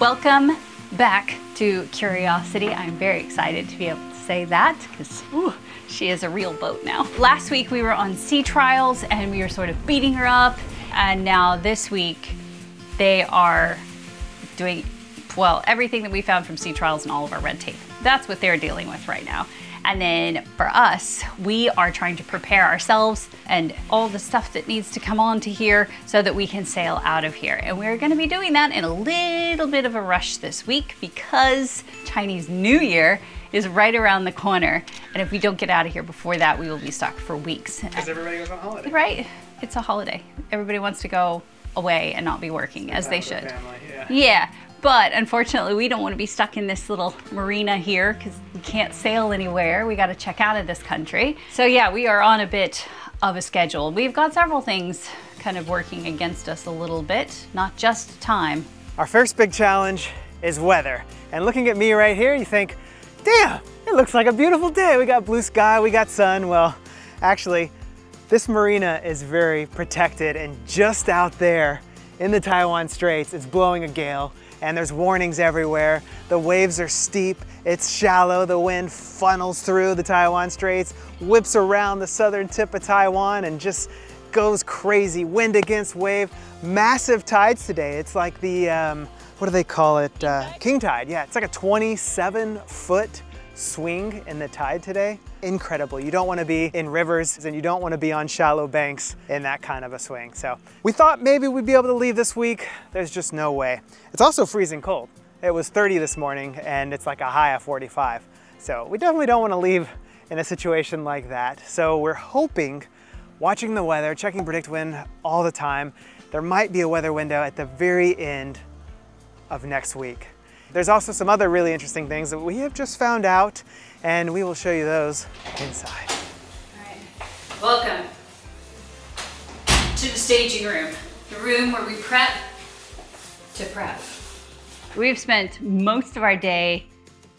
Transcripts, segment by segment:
Welcome back to Curiosity. I'm very excited to be able to say that because she is a real boat now. Last week we were on sea trials and we were sort of beating her up. And now this week they are doing, well, everything that we found from sea trials and all of our red tape. That's what they're dealing with right now. And then for us, we are trying to prepare ourselves and all the stuff that needs to come onto here so that we can sail out of here. And we're gonna be doing that in a little bit of a rush this week because Chinese New Year is right around the corner. And if we don't get out of here before that, we will be stuck for weeks. Because everybody goes on holiday. Right, it's a holiday. Everybody wants to go away and not be working as they should. Family, yeah. Yeah, but unfortunately, we don't want to be stuck in this little marina here because we can't sail anywhere. We got to check out of this country. So yeah, we are on a bit of a schedule. We've got several things kind of working against us a little bit, not just time. Our first big challenge is weather. And looking at me right here, you think, damn, it looks like a beautiful day. We got blue sky, we got sun. Well, actually, this marina is very protected and just out there in the Taiwan Straits, it's blowing a gale and there's warnings everywhere. The waves are steep, it's shallow, the wind funnels through the Taiwan Straits, whips around the southern tip of Taiwan and just goes crazy, wind against wave. Massive tides today. It's like the, um, what do they call it? Uh, king tide, yeah. It's like a 27 foot swing in the tide today. Incredible. You don't want to be in rivers and you don't want to be on shallow banks in that kind of a swing. So we thought maybe we'd be able to leave this week. There's just no way. It's also freezing cold. It was 30 this morning and it's like a high of 45. So we definitely don't want to leave in a situation like that. So we're hoping, watching the weather, checking PredictWind all the time, there might be a weather window at the very end of next week. There's also some other really interesting things that we have just found out and we will show you those inside. All right. Welcome to the staging room, the room where we prep to prep. We've spent most of our day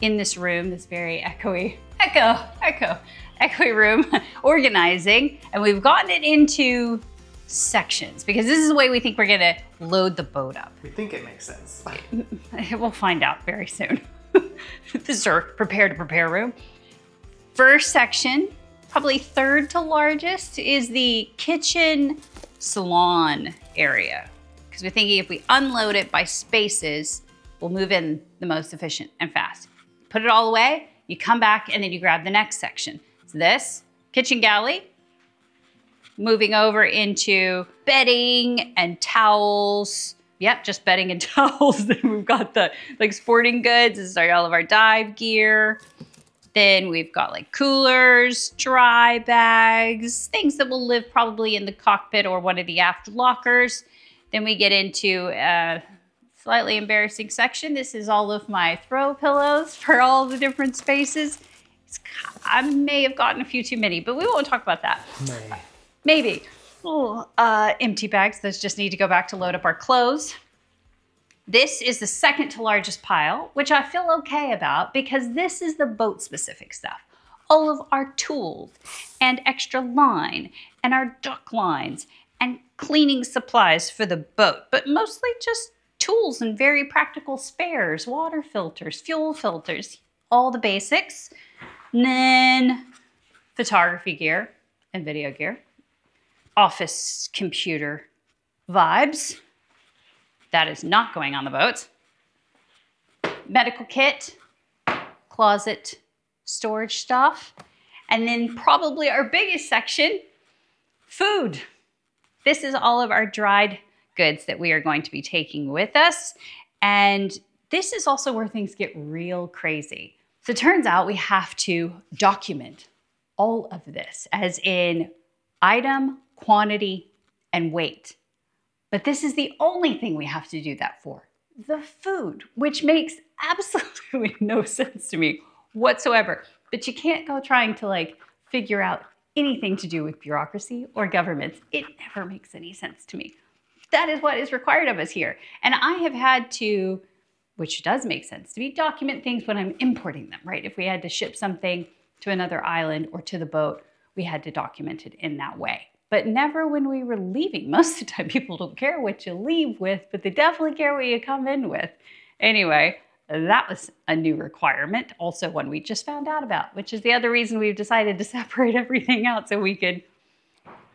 in this room, this very echoey, echo, echo, echoey room, organizing, and we've gotten it into sections because this is the way we think we're gonna load the boat up. We think it makes sense. we'll find out very soon. this is our prepare to prepare room. First section, probably third to largest, is the kitchen salon area. Because we're thinking if we unload it by spaces, we'll move in the most efficient and fast. Put it all away, you come back and then you grab the next section. So this, kitchen galley, moving over into bedding and towels. Yep, just bedding and towels. then we've got the like sporting goods. This is all of our dive gear. Then we've got like coolers, dry bags, things that will live probably in the cockpit or one of the aft lockers. Then we get into a slightly embarrassing section. This is all of my throw pillows for all the different spaces. It's, I may have gotten a few too many, but we won't talk about that. May. Maybe. Oh, uh, empty bags. Those just need to go back to load up our clothes. This is the second to largest pile, which I feel okay about because this is the boat specific stuff. All of our tools and extra line and our dock lines and cleaning supplies for the boat, but mostly just tools and very practical spares, water filters, fuel filters, all the basics. And then photography gear and video gear office computer vibes. That is not going on the boat. Medical kit, closet storage stuff, and then probably our biggest section, food. This is all of our dried goods that we are going to be taking with us. And this is also where things get real crazy. So it turns out we have to document all of this, as in item quantity, and weight. But this is the only thing we have to do that for the food, which makes absolutely no sense to me whatsoever. But you can't go trying to like figure out anything to do with bureaucracy or governments. It never makes any sense to me. That is what is required of us here. And I have had to, which does make sense to me, document things when I'm importing them, right? If we had to ship something to another island or to the boat, we had to document it in that way but never when we were leaving. Most of the time, people don't care what you leave with, but they definitely care what you come in with. Anyway, that was a new requirement, also one we just found out about, which is the other reason we've decided to separate everything out so we could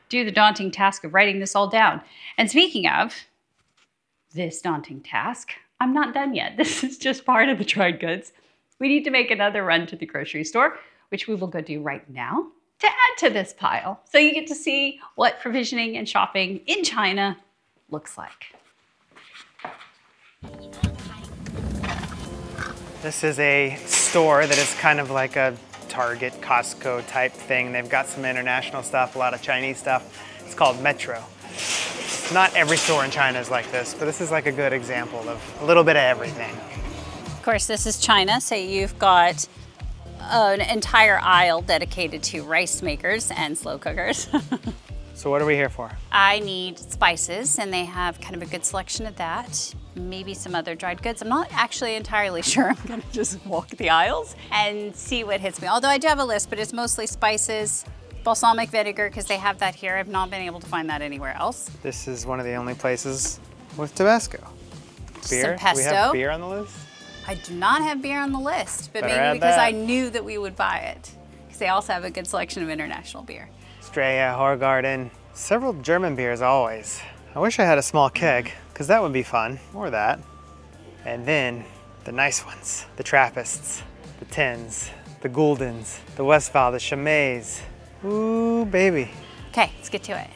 do the daunting task of writing this all down. And speaking of this daunting task, I'm not done yet. This is just part of the dried goods. We need to make another run to the grocery store, which we will go do right now to add to this pile. So you get to see what provisioning and shopping in China looks like. This is a store that is kind of like a Target, Costco type thing. They've got some international stuff, a lot of Chinese stuff. It's called Metro. Not every store in China is like this, but this is like a good example of a little bit of everything. Of course, this is China, so you've got an entire aisle dedicated to rice makers and slow cookers. so what are we here for? I need spices, and they have kind of a good selection of that maybe some other dried goods. I'm not actually entirely sure. I'm gonna just walk the aisles and see what hits me. Although I do have a list, but it's mostly spices, balsamic vinegar, because they have that here. I've not been able to find that anywhere else. This is one of the only places with Tabasco. Beer? Some pesto. We have beer on the list? I do not have beer on the list, but Better maybe because that. I knew that we would buy it. Because they also have a good selection of international beer. Straya, Hoegaarden, several German beers always. I wish I had a small keg because that would be fun, or that. And then the nice ones, the Trappists, the Tins, the Gouldens, the Westmalle, the Chimay. Ooh, baby. Okay, let's get to it.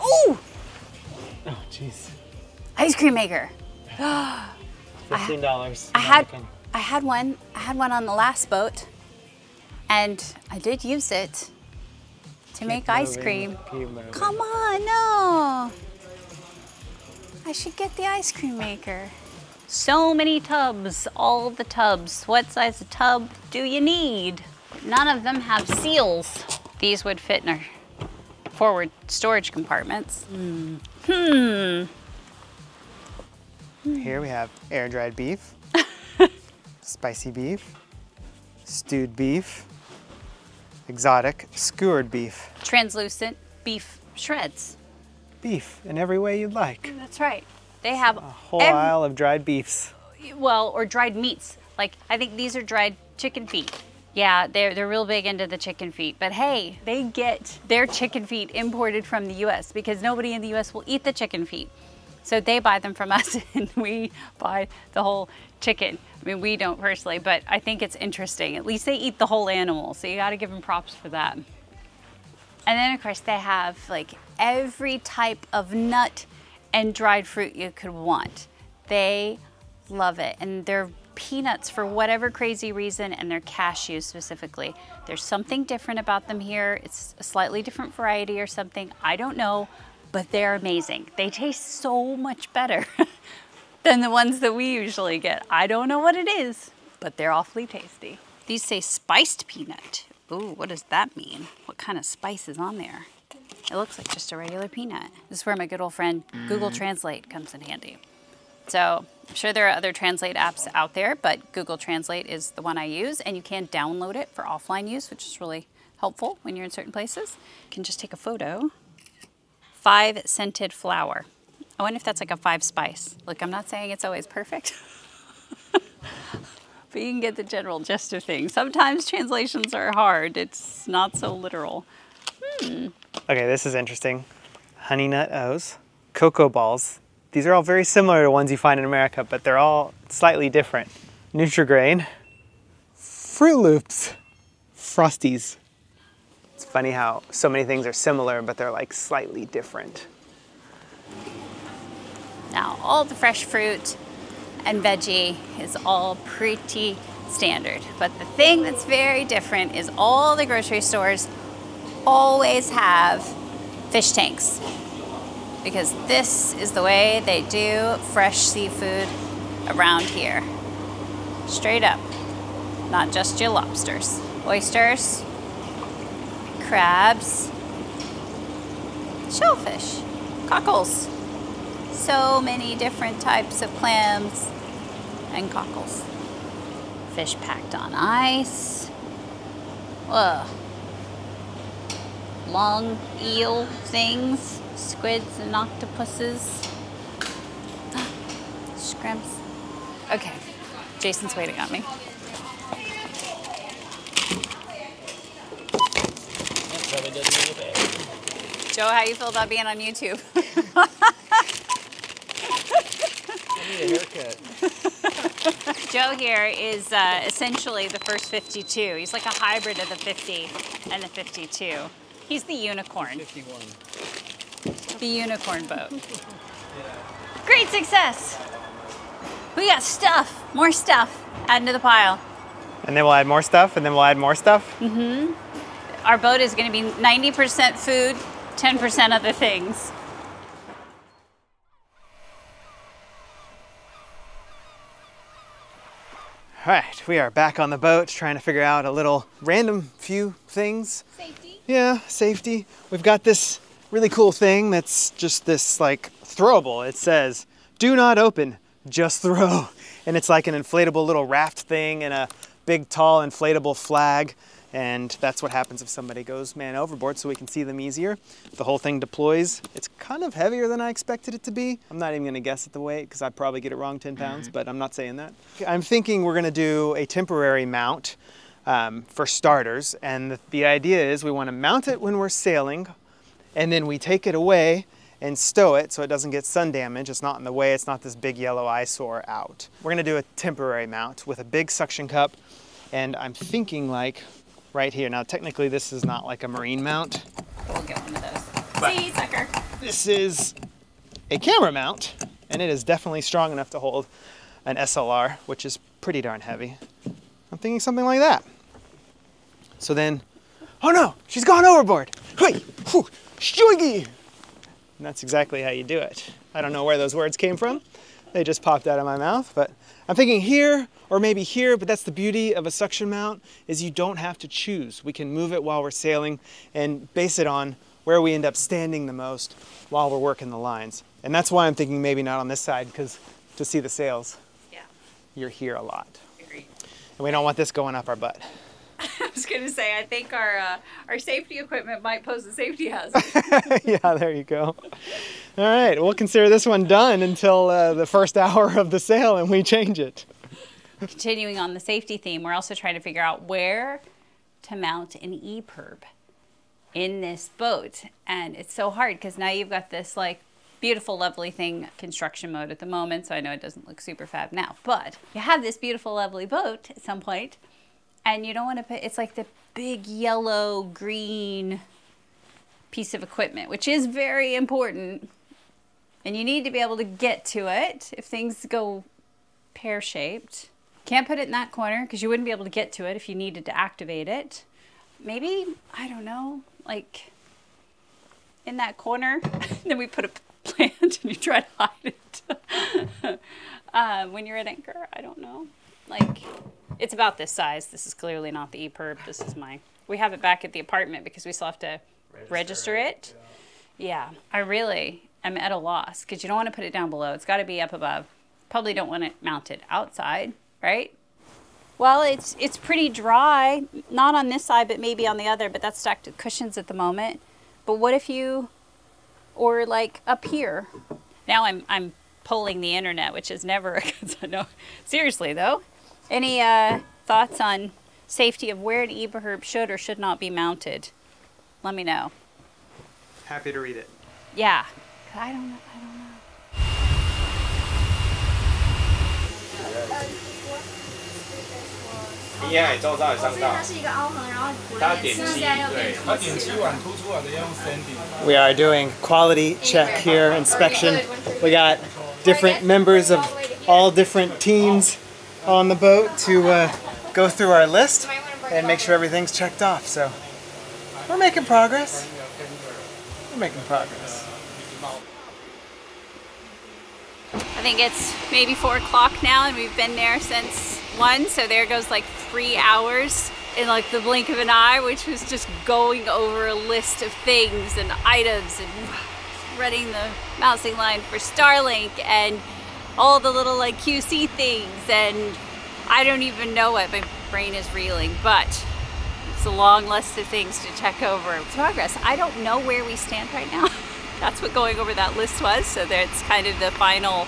Ooh! Oh, jeez. Ice cream maker. Fifteen dollars. I had I had one. I had one on the last boat, and I did use it to make ice cream. Come on, no. I should get the ice cream maker. So many tubs, all the tubs. What size of tub do you need? None of them have seals. These would fit in our forward storage compartments. Hmm. Hmm. Here we have air dried beef, spicy beef, stewed beef, exotic skewered beef. Translucent beef shreds. Beef in every way you'd like. Mm, that's right. They have A whole aisle of dried beefs. well, or dried meats. Like I think these are dried chicken feet. Yeah, they're they're real big into the chicken feet. But hey, they get their chicken feet imported from the U.S. because nobody in the U.S. will eat the chicken feet. So they buy them from us, and we buy the whole chicken. I mean, we don't personally, but I think it's interesting. At least they eat the whole animal, so you got to give them props for that. And then of course they have like every type of nut and dried fruit you could want. They love it. And they're peanuts for whatever crazy reason and they're cashews specifically. There's something different about them here. It's a slightly different variety or something. I don't know, but they're amazing. They taste so much better than the ones that we usually get. I don't know what it is, but they're awfully tasty. These say spiced peanut. Ooh, what does that mean? What kind of spice is on there? It looks like just a regular peanut. This is where my good old friend Google mm. Translate comes in handy. So I'm sure there are other translate apps out there, but Google Translate is the one I use, and you can download it for offline use, which is really helpful when you're in certain places. You can just take a photo. Five scented flower. I wonder if that's like a five spice. Look, I'm not saying it's always perfect. but you can get the general gist of things. Sometimes translations are hard. It's not so literal. Hmm. Okay, this is interesting. Honey nut O's, cocoa balls. These are all very similar to ones you find in America, but they're all slightly different. Nutrigrain, Froot Loops, Frosties. It's funny how so many things are similar, but they're like slightly different. Now, all the fresh fruit and veggie is all pretty standard. But the thing that's very different is all the grocery stores always have fish tanks. Because this is the way they do fresh seafood around here. Straight up. Not just your lobsters. Oysters, crabs, shellfish, cockles so many different types of clams and cockles. Fish packed on ice. Whoa. Long eel things, squids and octopuses. grams? Okay. Jason's waiting on me. Joe, how you feel about being on YouTube? I need a haircut. Joe here is uh, essentially the first 52. He's like a hybrid of the 50 and the 52. He's the unicorn. 51. The unicorn boat. Great success. We got stuff, more stuff, adding to the pile. And then we'll add more stuff, and then we'll add more stuff. Our boat is going to be 90% food, 10% other things. All right, we are back on the boat trying to figure out a little random few things. Safety. Yeah, safety. We've got this really cool thing that's just this like throwable. It says, do not open, just throw. And it's like an inflatable little raft thing and a big tall inflatable flag. And that's what happens if somebody goes man overboard so we can see them easier. The whole thing deploys. It's kind of heavier than I expected it to be. I'm not even gonna guess at the weight because I'd probably get it wrong 10 pounds, but I'm not saying that. I'm thinking we're gonna do a temporary mount um, for starters. And the, the idea is we wanna mount it when we're sailing and then we take it away and stow it so it doesn't get sun damage. It's not in the way, it's not this big yellow eyesore out. We're gonna do a temporary mount with a big suction cup and I'm thinking like right here. Now technically this is not like a marine mount. We'll get one of those. See, sucker. This is a camera mount and it is definitely strong enough to hold an SLR, which is pretty darn heavy. I'm thinking something like that. So then, oh no, she's gone overboard. Hey, whew, shoingy. And that's exactly how you do it. I don't know where those words came from. They just popped out of my mouth, but I'm thinking here or maybe here, but that's the beauty of a suction mount is you don't have to choose. We can move it while we're sailing and base it on where we end up standing the most while we're working the lines. And that's why I'm thinking maybe not on this side because to see the sails, Yeah. you're here a lot. Agreed. And we don't want this going up our butt. I was going to say, I think our uh, our safety equipment might pose a safety hazard. yeah, there you go. All right, we'll consider this one done until uh, the first hour of the sale and we change it. Continuing on the safety theme, we're also trying to figure out where to mount an EPIRB in this boat. And it's so hard because now you've got this like beautiful, lovely thing, construction mode at the moment. So I know it doesn't look super fab now, but you have this beautiful, lovely boat at some point and you don't want to put, it's like the big yellow green piece of equipment, which is very important. And you need to be able to get to it if things go pear shaped. Can't put it in that corner because you wouldn't be able to get to it if you needed to activate it. Maybe, I don't know, like in that corner. then we put a plant and you try to hide it. uh, when you're at anchor, I don't know. Like, it's about this size. This is clearly not the EPIRB. This is my. We have it back at the apartment because we still have to register, it. Yeah. I really am at a loss because you don't want to put it down below. It's got to be up above. Probably don't want it mounted outside, right? Well, it's it's pretty dry. Not on this side, but maybe on the other. But that's stacked with cushions at the moment. But what if you, or like up here? Now I'm I'm polling the internet, which is never a good. No, seriously though. Any uh, thoughts on safety of where an EPIRB should or should not be mounted? Let me know. Happy to read it. Yeah. I don't know. I don't know. 一样，周遭也上到。它是一个凹痕，然后它点击，对，它点击碗凸出来的样子。We are doing quality check here, inspection. We got different members of all different teams on the boat to uh, go through our list and make sure everything's checked off. So we're making progress. We're making progress. I think it's maybe four o'clock now, and we've been there since one. So there goes like three hours in like the blink of an eye, which was just going over a list of things and items and running the mousing line for Starlink and all the little like QC things. And I don't even know what my brain is reeling, but it's a long list of things to check over. Progress. I don't know where we stand right now. That's what going over that list was. So that's kind of the final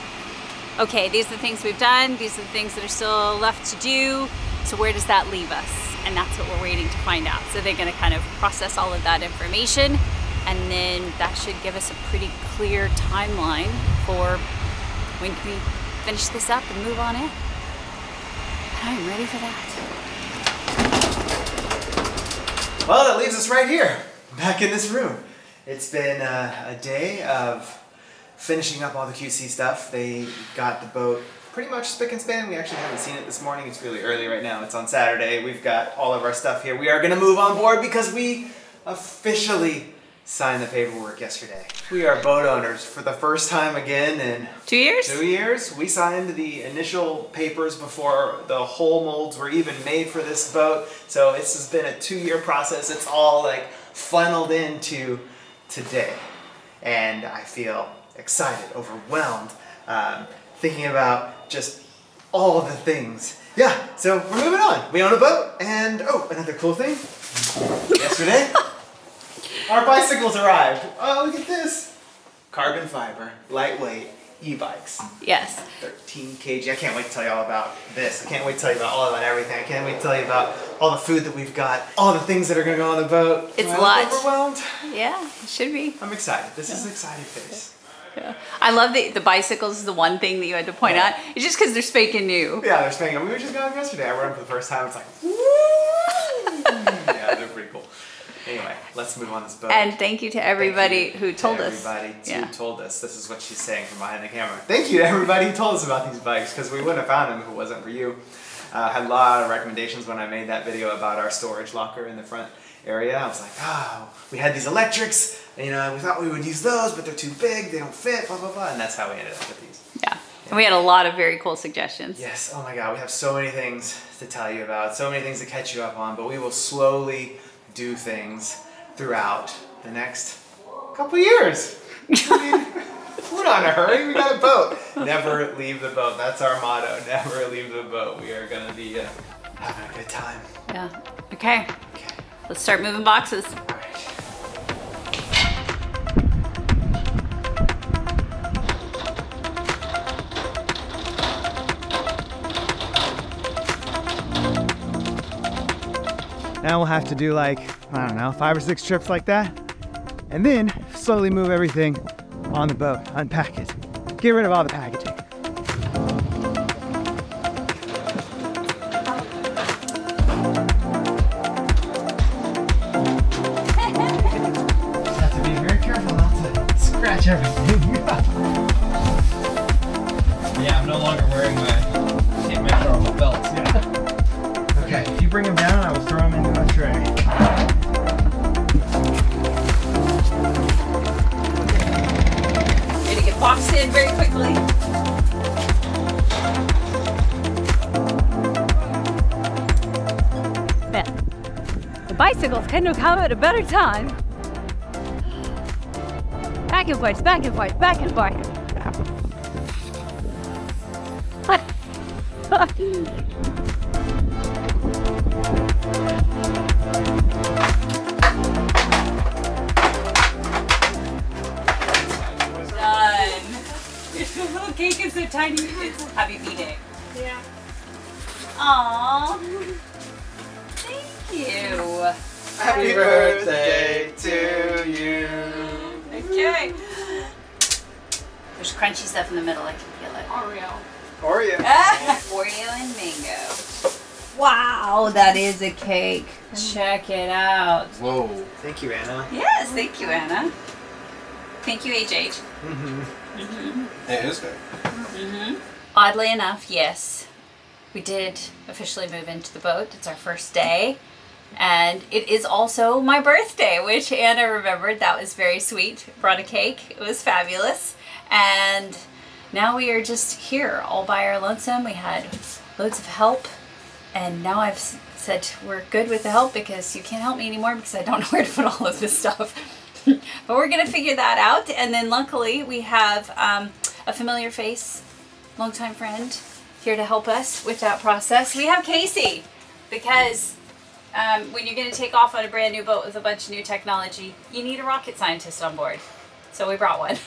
okay, these are the things we've done, these are the things that are still left to do, so where does that leave us? And that's what we're waiting to find out. So they're gonna kind of process all of that information and then that should give us a pretty clear timeline for when can we finish this up and move on in. I'm ready for that. Well, that leaves us right here, back in this room. It's been uh, a day of finishing up all the QC stuff. They got the boat pretty much spick and span. We actually haven't seen it this morning. It's really early right now. It's on Saturday. We've got all of our stuff here. We are going to move on board because we officially signed the paperwork yesterday. We are boat owners for the first time again in Two years? Two years. We signed the initial papers before the whole molds were even made for this boat. So this has been a two-year process. It's all like funneled into today, and I feel excited, overwhelmed, um, thinking about just all the things. Yeah. So we're moving on. We own a boat, and oh, another cool thing. Yesterday. Our bicycles arrived. Oh, look at this. Carbon fiber, lightweight, e-bikes. Yes. 13 kg. I can't wait to tell you all about this. I can't wait to tell you about all about everything. I can't wait to tell you about all the food that we've got, all the things that are gonna go on the boat. It's a lot. Overwhelmed. Yeah, it should be. I'm excited. This is an exciting face. Yeah. I love the the bicycles is the one thing that you had to point Yeah. out. It's just because they're spanking new. Yeah, they're spinning. We were just going yesterday. I rode them for the first time. It's like, woo! yeah, they're pretty cool. Anyway, let's move on this boat. And thank you to everybody you who to told us. Everybody who Yeah. told us. This is what she's saying from behind the camera. Thank you to everybody who told us about these bikes because we wouldn't have found them if it wasn't for you. Uh, I had a lot of recommendations when I made that video about our storage locker in the front area. I was like, oh, we had these electrics. And, you know, we thought we would use those, but they're too big. They don't fit. Blah blah blah. And that's how we ended up with these. Yeah. And we had a lot of very cool suggestions. Yes, oh my god, we have so many things to tell you about, so many things to catch you up on, but we will slowly do things throughout the next couple years. I mean, we're not in a hurry, we got a boat. Never leave the boat, that's our motto, never leave the boat. We are gonna be uh, having a good time. Yeah. Okay. Okay, Let's start moving boxes. Now we'll have to do like, I don't know, five or six trips like that. And then slowly move everything on the boat, unpack it, get rid of all the packaging. Quickly. The bicycles couldn't have come at a better time. Back and forth, back and forth, back and forth. Oreo. Oreo. Oreo and mango. Wow, that is a cake. Check it out. Whoa. Thank you, Anna. Yes, thank you, Anna. Thank you, HH. It is good. Mhm. Oddly enough, yes, we did officially move into the boat. It's our first day. And it is also my birthday, which Anna remembered. That was very sweet. Brought a cake. It was fabulous. And now we are just here all by our lonesome. We had loads of help. And now I've said we're good with the help because you can't help me anymore because I don't know where to put all of this stuff. but we're going to figure that out. And then luckily we have um, a familiar face longtime friend here to help us with that process. We have Casey because um, when you're going to take off on a brand new boat with a bunch of new technology, you need a rocket scientist on board. So we brought one.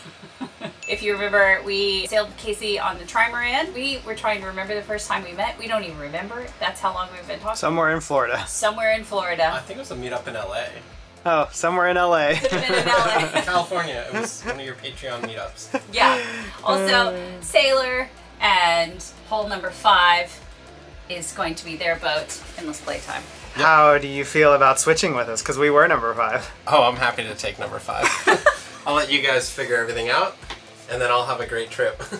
If you remember, we sailed with Casey on the trimaran. We were trying to remember the first time we met. We don't even remember. That's how long we've been talking. Somewhere in Florida. Somewhere in Florida. I think it was a meetup in LA. Oh, somewhere in LA. Could have been in LA. California. It was one of your Patreon meetups. Yeah. Also, uh. Sailor and hull number five is going to be their boat endless playtime. How do you feel about switching with us? Because we were number five. Oh, I'm happy to take number five. I'll let you guys figure everything out, and then I'll have a great trip.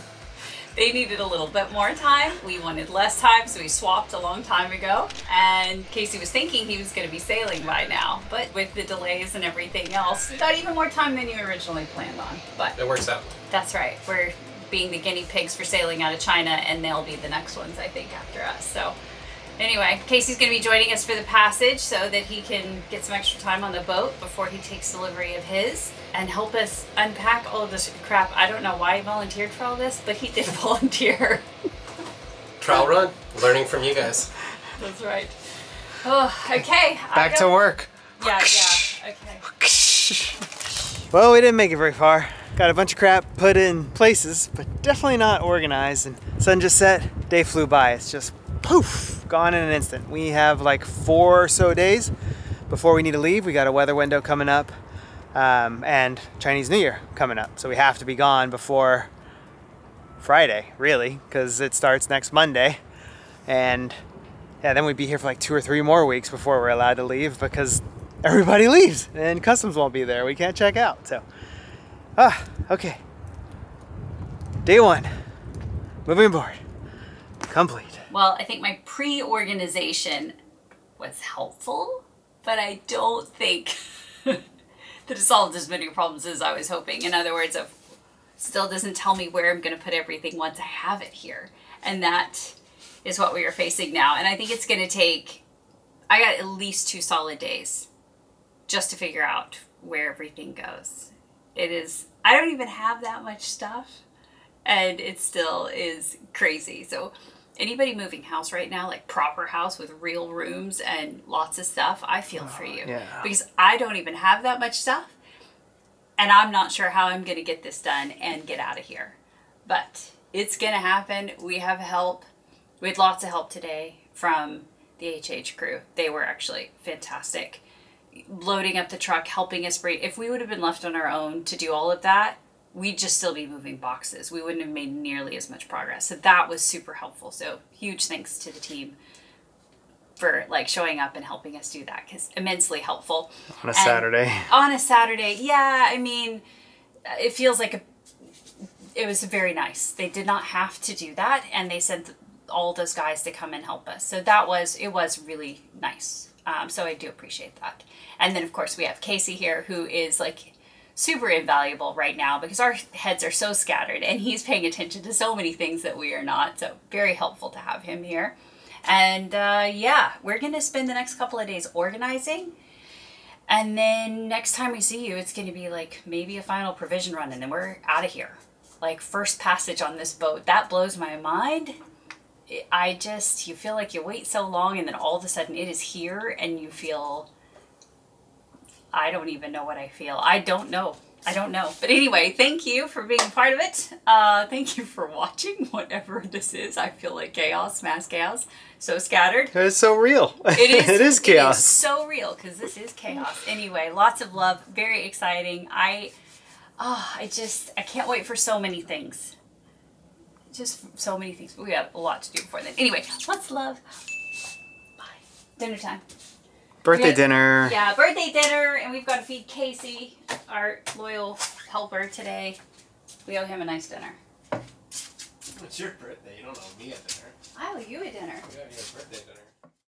They needed a little bit more time. We wanted less time, so we swapped a long time ago. And Casey was thinking he was going to be sailing by now, but with the delays and everything else, got even more time than you originally planned on. But it works out. that's right. We're being the guinea pigs for sailing out of China, and they'll be the next ones, I think, after us. So, anyway, Casey's going to be joining us for the passage so that he can get some extra time on the boat before he takes delivery of his and help us unpack all of this crap. I don't know why he volunteered for all this, but he did volunteer. Trial run, learning from you guys. That's right. Oh, okay. I Back to work. Yeah, yeah. Okay. Well, we didn't make it very far. Got a bunch of crap put in places, but definitely not organized. And sun just set, day flew by. It's just poof, gone in an instant. We have like four or so days before we need to leave. We got a weather window coming up um, and Chinese New Year coming up. So we have to be gone before Friday, really, because it starts next Monday. And yeah, then we'd be here for like two or three more weeks before we're allowed to leave because everybody leaves and customs won't be there. We can't check out. So, ah, okay. Day one, moving aboard, complete. Well, I think my pre organization was helpful, but I don't think that it solved as many problems as I was hoping. In other words, it still doesn't tell me where I'm going to put everything once I have it here. And that is what we are facing now. And I think it's going to take, I got at least two solid days just to figure out where everything goes. It is, I don't even have that much stuff and it still is crazy. So anybody moving house right now, like proper house with real rooms and lots of stuff, I feel for oh, you. yeah. Because I don't even have that much stuff. And I'm not sure how I'm going to get this done and get out of here. But it's going to happen. We have help. We had lots of help today from the HH crew. They were actually fantastic. Loading up the truck, helping us bring. If we would have been left on our own to do all of that, we'd just still be moving boxes. We wouldn't have made nearly as much progress. So that was super helpful. So huge thanks to the team for like showing up and helping us do that because immensely helpful On a And- Saturday. on a Saturday. Yeah, I mean, it feels like a, it was very nice. They did not have to do that, and they sent all those guys to come and help us. So that was it was really nice. Um, so I do appreciate that. And then of course we have Casey here, who is like super invaluable right now because our heads are so scattered, and he's paying attention to so many things that we are not. So very helpful to have him here. And uh, yeah, we're gonna spend the next couple of days organizing. And then next time we see you, it's going to be like maybe a final provision run, and then we're out of here. Like first passage on this boat. That blows my mind. I just, you feel like you wait so long, and then all of a sudden it is here, and you feel. I don't even know what I feel. I don't know. I don't know. But anyway, thank you for being part of it. Uh, thank you for watching, whatever this is. I feel like chaos, mass chaos. So scattered. It's so real. It is. it is chaos. It is so real because this is chaos. Anyway, lots of love. Very exciting. I, oh, I just I can't wait for so many things. Just so many things. We have a lot to do before then. Anyway, lots of love. Bye. Dinner time. Birthday Yeah. dinner. Yeah, birthday dinner, and we've got to feed Casey, our loyal helper today. We owe him a nice dinner. It's your birthday. You don't owe me a dinner. I owe you a dinner. We owe you a birthday dinner.